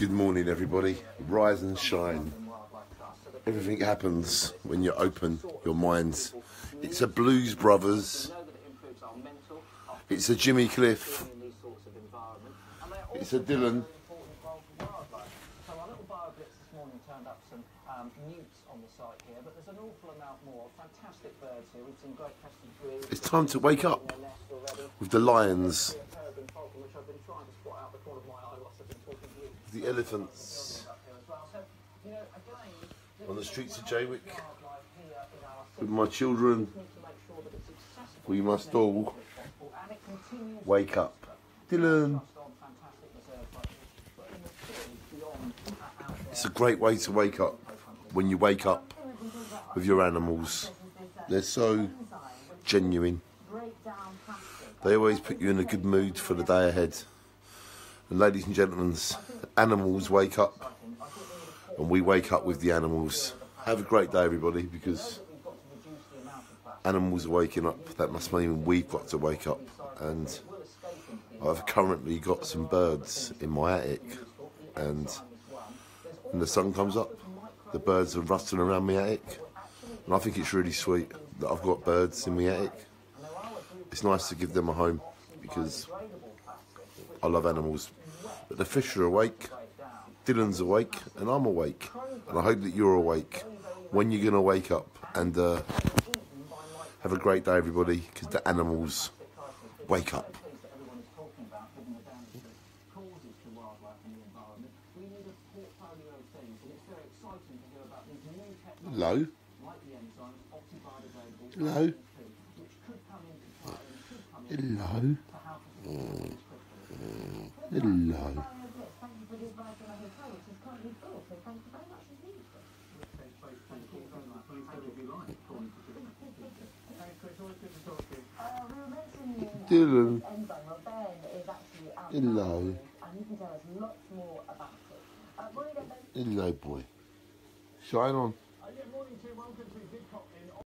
Good morning, everybody. Rise and shine. Everything happens when you open your minds. It's a Blues Brothers. It's a Jimmy Cliff. It's a Dylan. It's time to wake up with the lions, know, elephants on the streets of Jaywick with my children. We must all wake up. Dylan. the. It's a great way to wake up when you wake up with your animals. They're so genuine. They always put you in a good mood for the day ahead. And ladies and gentlemen, animals wake up and we wake up with the animals. Have a great day, everybody, because animals are waking up. That must mean we've got to wake up. And I've currently got some birds in my attic, and when the sun comes up, the birds are rustling around my attic. And I think it's really sweet that I've got birds in my attic. It's nice to give them a home because I love animals. But the fish are awake, Dylan's awake, and I'm awake. And I hope that you're awake when you're going to wake up. And uh, have a great day, everybody, because the animals wake up. Hello. Hello. Hello. for Hello. Dylan. Hello. Hello, boy. Shine on.